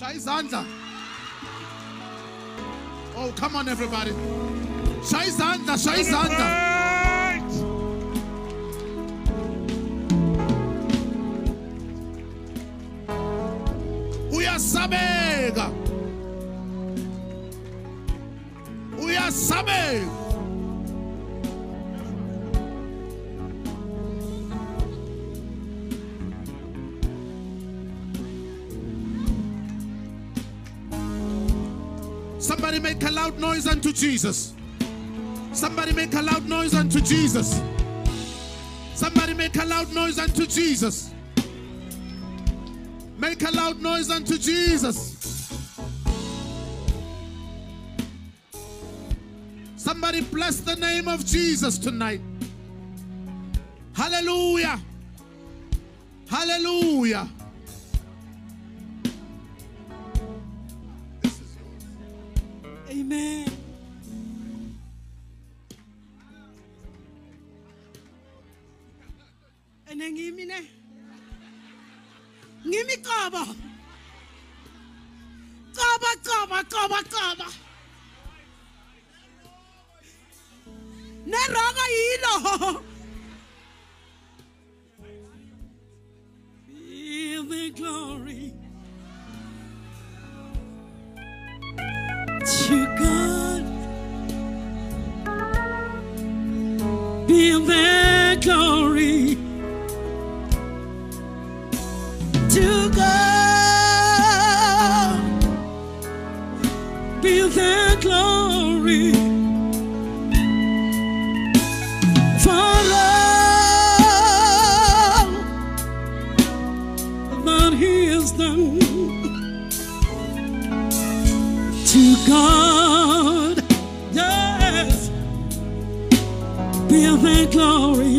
Shaya izandla. Oh, come on, everybody. Shaya izandla, shaya izandla. Uyasabeka. Uyasabeka. Somebody make a loud noise unto Jesus. Somebody make a loud noise unto Jesus. Somebody make a loud noise unto Jesus. Make a loud noise unto Jesus. Somebody bless the name of Jesus tonight. Hallelujah. Hallelujah. Amen. Ene ngimi ne. Ngimi qobo. Qobo qobo qobo qobo. Ne roga yilo. Feel the glory. To God be the glory to God be the glory. For all that He has God, yes, be the glory.